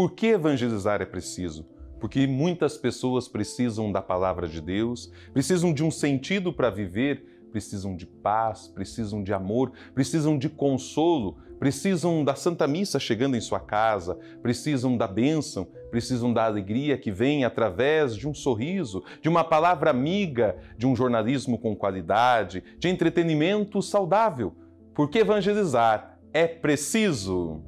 Por que evangelizar é preciso? Porque muitas pessoas precisam da palavra de Deus, precisam de um sentido para viver, precisam de paz, precisam de amor, precisam de consolo, precisam da Santa Missa chegando em sua casa, precisam da bênção, precisam da alegria que vem através de um sorriso, de uma palavra amiga, de um jornalismo com qualidade, de entretenimento saudável. Porque evangelizar é preciso.